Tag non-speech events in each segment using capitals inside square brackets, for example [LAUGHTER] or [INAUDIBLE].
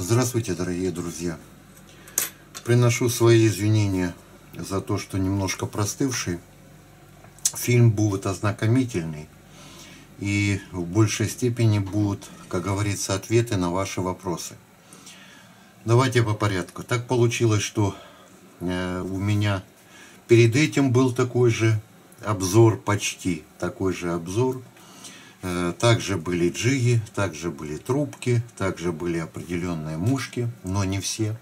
Здравствуйте, дорогие друзья! Приношу свои извинения за то, что немножко простывший. Фильм будет ознакомительный и в большей степени будут, как говорится, ответы на ваши вопросы. Давайте по порядку. Так получилось, что э, у меня перед этим был такой же обзор, почти такой же обзор – также были джиги, также были трубки, также были определенные мушки, но не все.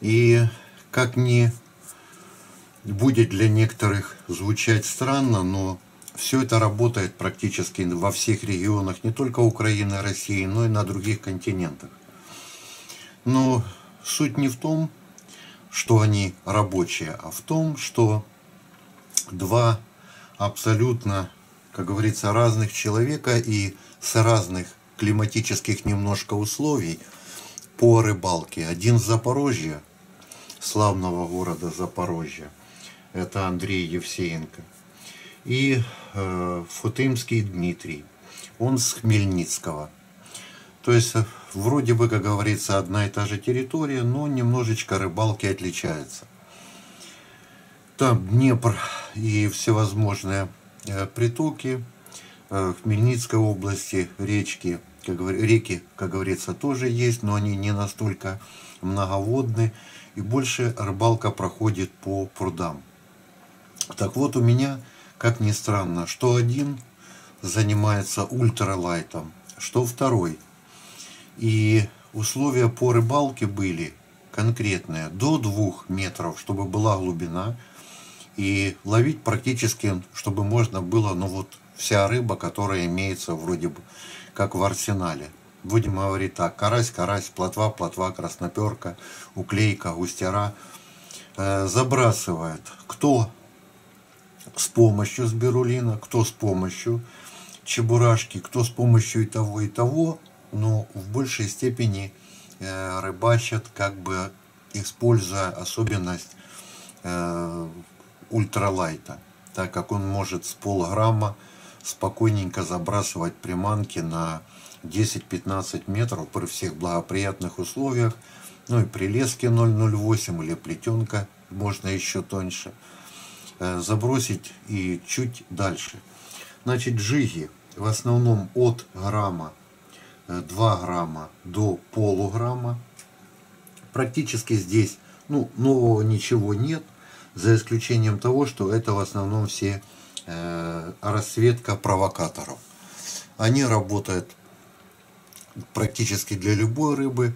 И как ни будет для некоторых звучать странно, но все это работает практически во всех регионах, не только Украины, России, но и на других континентах. Но суть не в том, что они рабочие, а в том, что два абсолютно как говорится, разных человека и с разных климатических немножко условий по рыбалке. Один с Запорожья, славного города Запорожья, это Андрей Евсеенко. И э, Футымский Дмитрий, он с Хмельницкого. То есть, вроде бы, как говорится, одна и та же территория, но немножечко рыбалки отличаются. Там Днепр и всевозможные Э, притоки э, в Хмельницкой области, речки, как, реки, как говорится, тоже есть, но они не настолько многоводны, и больше рыбалка проходит по прудам. Так вот, у меня, как ни странно, что один занимается ультралайтом, что второй. И условия по рыбалке были конкретные, до двух метров, чтобы была глубина – и ловить практически, чтобы можно было, ну вот вся рыба, которая имеется вроде бы как в арсенале. Будем говорить так, карась, карась, плотва, плотва, красноперка, уклейка, густера. Э, забрасывает кто с помощью сберулина, кто с помощью чебурашки, кто с помощью и того, и того, но в большей степени э, рыбачат, как бы используя особенность э, ультралайта, так как он может с полграмма спокойненько забрасывать приманки на 10-15 метров при всех благоприятных условиях. Ну и при леске 0,08 или плетенка можно еще тоньше. Э, забросить и чуть дальше. Значит, джиги в основном от грамма, 2 э, грамма до полуграмма. Практически здесь ну, нового ничего нет за исключением того, что это в основном все э, расцветка провокаторов. Они работают практически для любой рыбы.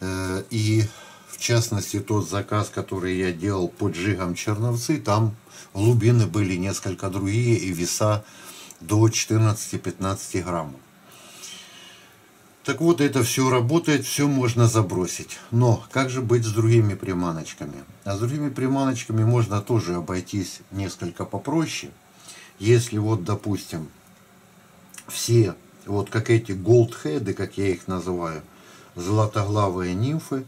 Э, и в частности тот заказ, который я делал под джигом черновцы, там глубины были несколько другие и веса до 14-15 граммов. Так вот, это все работает, все можно забросить. Но как же быть с другими приманочками? А с другими приманочками можно тоже обойтись несколько попроще. Если вот, допустим, все, вот как эти голдхеды, как я их называю, золотоглавые нимфы,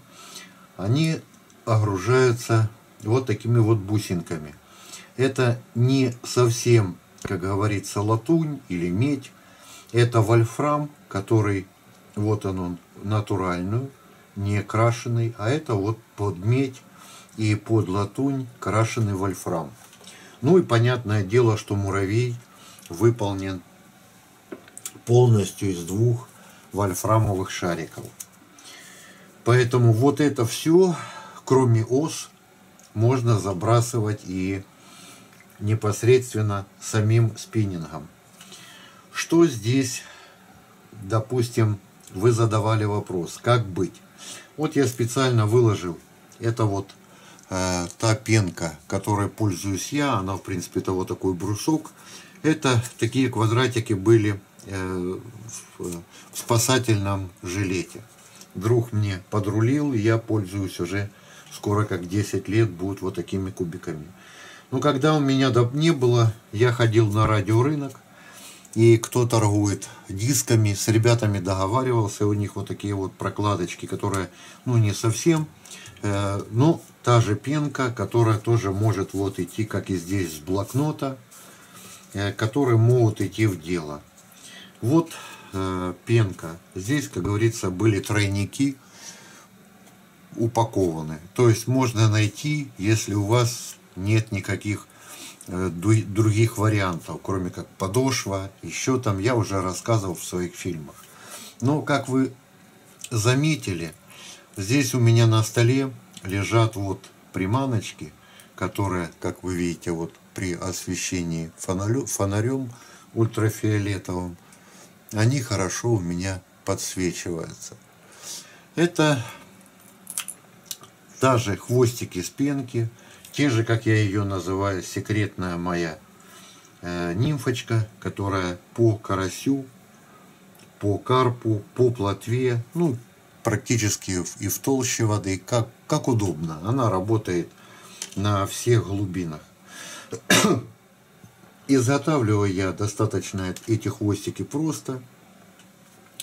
они огружаются вот такими вот бусинками. Это не совсем, как говорится, латунь или медь. Это вольфрам, который вот он он, натуральную, не крашеный, а это вот под медь и под латунь крашеный вольфрам. Ну и понятное дело, что муравей выполнен полностью из двух вольфрамовых шариков. Поэтому вот это все, кроме ос, можно забрасывать и непосредственно самим спиннингом. Что здесь, допустим, вы задавали вопрос, как быть. Вот я специально выложил, это вот э, та пенка, которой пользуюсь я, она в принципе это вот такой брусок. Это такие квадратики были э, в, в спасательном жилете. Друг мне подрулил, я пользуюсь уже скоро как 10 лет будут вот такими кубиками. Но когда у меня не было, я ходил на радиорынок, и кто торгует дисками, с ребятами договаривался, у них вот такие вот прокладочки, которые, ну, не совсем, э, ну, та же пенка, которая тоже может вот идти, как и здесь, с блокнота, э, которые могут идти в дело. Вот э, пенка. Здесь, как говорится, были тройники упакованы. То есть можно найти, если у вас нет никаких других вариантов, кроме как подошва, еще там, я уже рассказывал в своих фильмах. Но, как вы заметили, здесь у меня на столе лежат вот приманочки, которые, как вы видите, вот при освещении фонарем, фонарем ультрафиолетовым, они хорошо у меня подсвечиваются. Это даже хвостики из пенки, те же, как я ее называю, секретная моя э, нимфочка, которая по карасю, по карпу, по плотве, ну, практически и в толще воды, как, как удобно. Она работает на всех глубинах. [COUGHS] Изготавливаю я достаточно эти хвостики просто.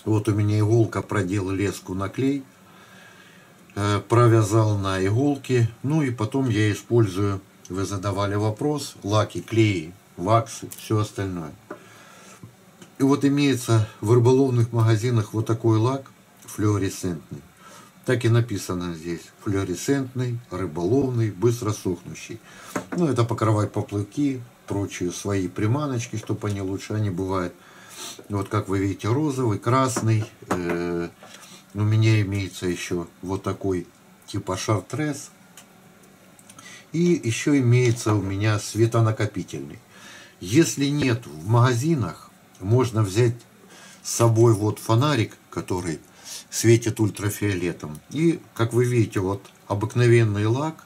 Вот у меня иголка продел леску на клей, провязал на иголке, ну и потом я использую, вы задавали вопрос, лаки, клеи, ваксы, все остальное. И вот имеется в рыболовных магазинах вот такой лак флуоресцентный. Так и написано здесь. Флуоресцентный, рыболовный, быстро сохнущий. Ну, это покрывать поплавки, прочие свои приманочки, чтобы они лучше. Они бывают, вот как вы видите, розовый, красный. Э, у меня имеется еще вот такой типа шартрес. И еще имеется у меня светонакопительный. Если нет в магазинах, можно взять с собой вот фонарик, который светит ультрафиолетом. И, как вы видите, вот обыкновенный лак,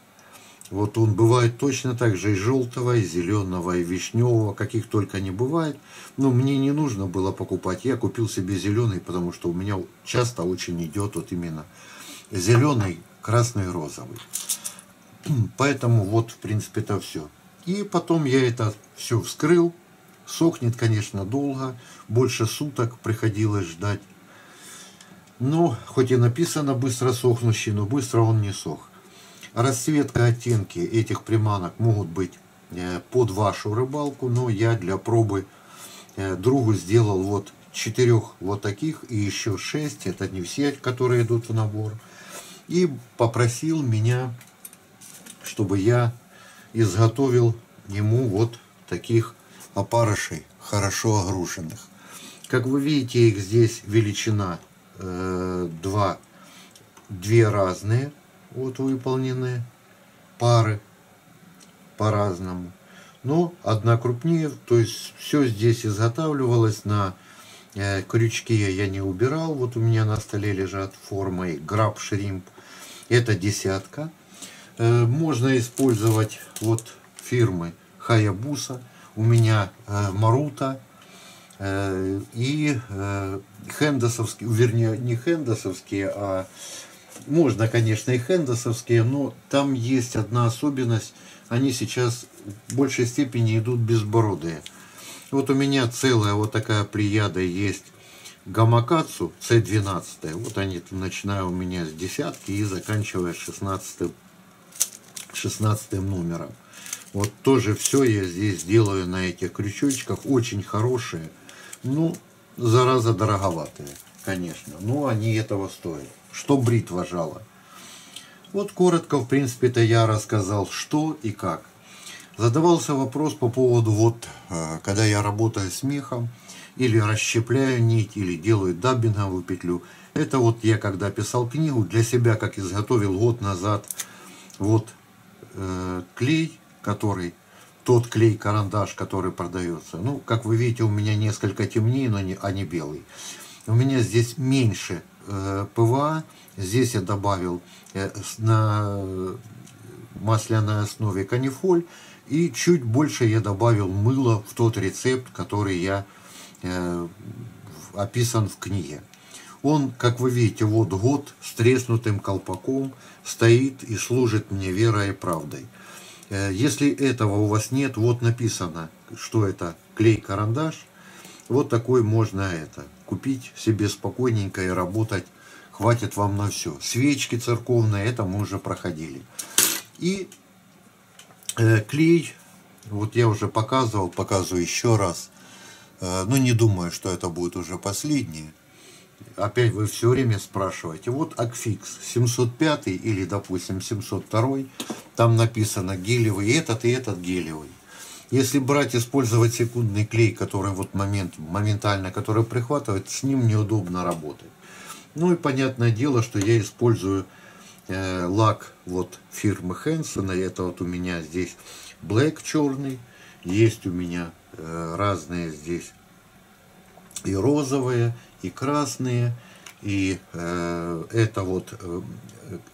вот он бывает точно так же и желтого, и зеленого, и вишневого, каких только не бывает. Но мне не нужно было покупать. Я купил себе зеленый, потому что у меня часто очень идет вот именно зеленый, красный, розовый. [CLEARS THROAT] Поэтому вот, в принципе, это все. И потом я это все вскрыл. Сохнет, конечно, долго. Больше суток приходилось ждать. Но, хоть и написано быстро сохнущий, но быстро он не сох. Расцветка оттенки этих приманок могут быть э, под вашу рыбалку, но я для пробы э, другу сделал вот четырех вот таких и еще шесть, это не все, которые идут в набор. И попросил меня, чтобы я изготовил ему вот таких опарышей, хорошо огрушенных. Как вы видите, их здесь величина э, два, две разные вот выполнены пары по-разному. Но одна крупнее, то есть все здесь изготавливалось на э, крючке я не убирал. Вот у меня на столе лежат формой граб шримп. Это десятка. Э, можно использовать вот фирмы Хаябуса. У меня э, Марута Э, и э, хендосовские, вернее, не хендосовские, а можно, конечно, и хендосовские, но там есть одна особенность, они сейчас в большей степени идут безбородые. Вот у меня целая вот такая плеяда есть Гамакацу C12. Вот они, начиная у меня с десятки и заканчивая 16, 16 номером. Вот тоже все я здесь делаю на этих крючочках. Очень хорошие. Ну, зараза дороговатые, конечно, но они этого стоят. Что бритва жала. Вот коротко, в принципе, это я рассказал, что и как. Задавался вопрос по поводу, вот, э, когда я работаю с мехом, или расщепляю нить, или делаю даббинговую петлю. Это вот я, когда писал книгу, для себя, как изготовил год назад, вот э, клей, который тот клей-карандаш, который продается. Ну, как вы видите, у меня несколько темнее, но не, а не белый. У меня здесь меньше ПВА. Здесь я добавил э, на масляной основе канифоль. И чуть больше я добавил мыла в тот рецепт, который я э, описан в книге. Он, как вы видите, вот год с треснутым колпаком стоит и служит мне верой и правдой. Э, если этого у вас нет, вот написано, что это клей-карандаш. Вот такой можно это купить себе спокойненько и работать. Хватит вам на все. Свечки церковные, это мы уже проходили. И э, клей, вот я уже показывал, показываю еще раз. Э, ну, не думаю, что это будет уже последнее. Опять вы все время спрашиваете. Вот Акфикс 705 или, допустим, 702. Там написано гелевый этот и этот гелевый. Если брать, использовать секундный клей, который вот момент, моментально, который прихватывает, с ним неудобно работать. Ну и понятное дело, что я использую э, лак вот фирмы Хэнсона. Это вот у меня здесь Black черный. Есть у меня э, разные здесь и розовые, и красные. И э, это вот э,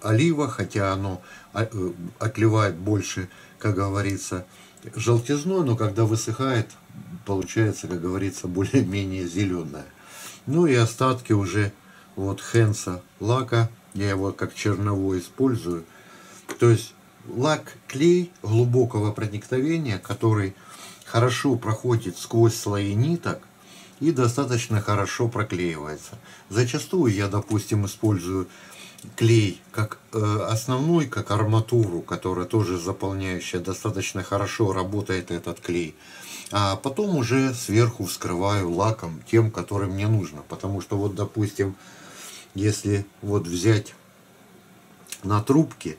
олива, хотя оно э, отливает больше, как говорится, желтизной, но когда высыхает, получается, как говорится, более-менее зеленая. Ну и остатки уже вот Хенса лака, я его как черновой использую. То есть лак-клей глубокого проникновения, который хорошо проходит сквозь слои ниток и достаточно хорошо проклеивается. Зачастую я, допустим, использую клей как э, основной, как арматуру, которая тоже заполняющая, достаточно хорошо работает этот клей. А потом уже сверху вскрываю лаком тем, который мне нужно. Потому что вот, допустим, если вот взять на трубке,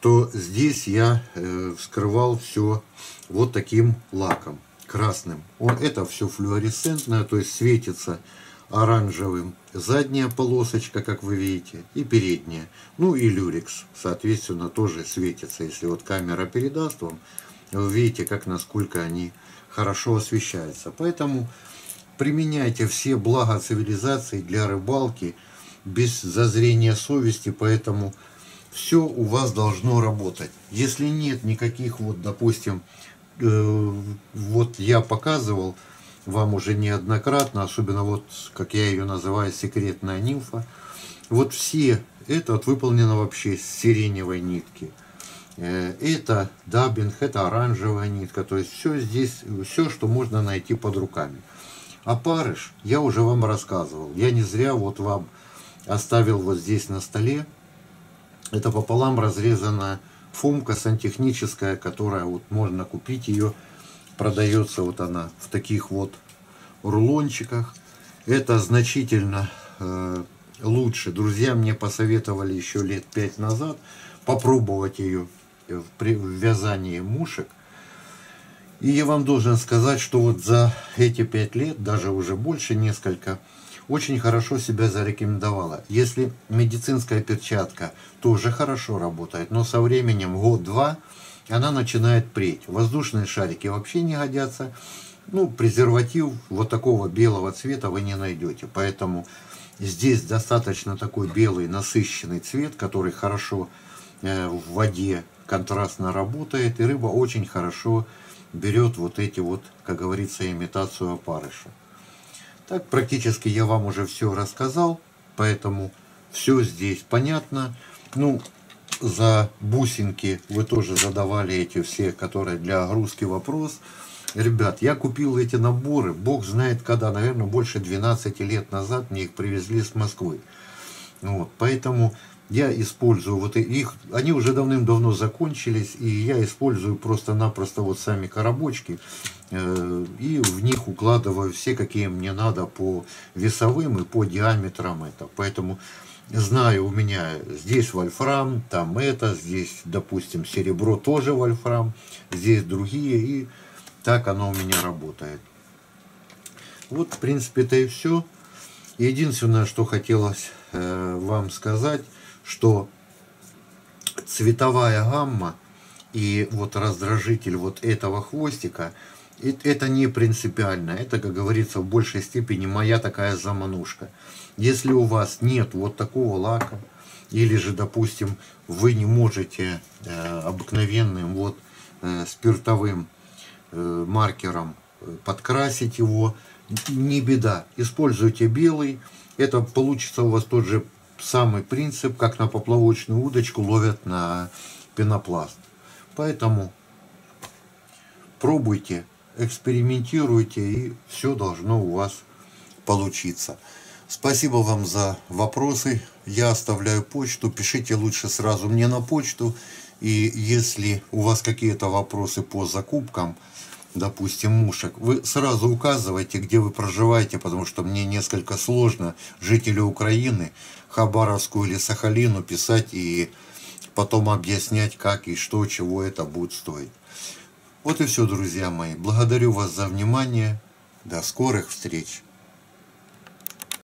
то здесь я э, вскрывал все вот таким лаком красным. Он, это все флуоресцентное, то есть светится оранжевым задняя полосочка, как вы видите, и передняя. Ну и люрикс, соответственно, тоже светится. Если вот камера передаст вам, вы видите, как насколько они хорошо освещаются. Поэтому применяйте все блага цивилизации для рыбалки без зазрения совести, поэтому все у вас должно работать. Если нет никаких, вот, допустим, э, вот я показывал, вам уже неоднократно, особенно вот, как я ее называю, секретная нимфа. Вот все это вот выполнено вообще с сиреневой нитки. Э, это даббинг, это оранжевая нитка, то есть все здесь, все, что можно найти под руками. А парыш я уже вам рассказывал. Я не зря вот вам оставил вот здесь на столе. Это пополам разрезанная фомка сантехническая, которая вот можно купить ее продается вот она в таких вот рулончиках. Это значительно э, лучше. Друзья мне посоветовали еще лет пять назад попробовать ее при вязании мушек. И я вам должен сказать, что вот за эти пять лет, даже уже больше несколько, очень хорошо себя зарекомендовала. Если медицинская перчатка тоже хорошо работает, но со временем год-два она начинает преть. Воздушные шарики вообще не годятся. Ну, презерватив вот такого белого цвета вы не найдете. Поэтому здесь достаточно такой белый насыщенный цвет, который хорошо э, в воде контрастно работает. И рыба очень хорошо берет вот эти вот, как говорится, имитацию опарыша. Так, практически я вам уже все рассказал, поэтому все здесь понятно. Ну, за бусинки вы тоже задавали эти все, которые для огрузки вопрос. Ребят, я купил эти наборы, бог знает когда, наверное, больше 12 лет назад мне их привезли с Москвы. Вот, поэтому я использую вот их, они уже давным-давно закончились, и я использую просто-напросто вот сами коробочки, э, и в них укладываю все, какие мне надо по весовым и по диаметрам это. Поэтому знаю, у меня здесь вольфрам, там это, здесь, допустим, серебро тоже вольфрам, здесь другие, и так оно у меня работает. Вот, в принципе, это и все. Единственное, что хотелось э, вам сказать, что цветовая гамма и вот раздражитель вот этого хвостика, это не принципиально. Это, как говорится, в большей степени моя такая заманушка. Если у вас нет вот такого лака, или же, допустим, вы не можете э, обыкновенным вот э, спиртовым э, маркером э, подкрасить его, не беда. Используйте белый. Это получится у вас тот же самый принцип, как на поплавочную удочку ловят на пенопласт. Поэтому пробуйте, экспериментируйте, и все должно у вас получиться. Спасибо вам за вопросы. Я оставляю почту. Пишите лучше сразу мне на почту. И если у вас какие-то вопросы по закупкам, допустим, мушек, вы сразу указывайте, где вы проживаете, потому что мне несколько сложно жителю Украины, Хабаровску или Сахалину писать и потом объяснять, как и что, чего это будет стоить. Вот и все, друзья мои. Благодарю вас за внимание. До скорых встреч.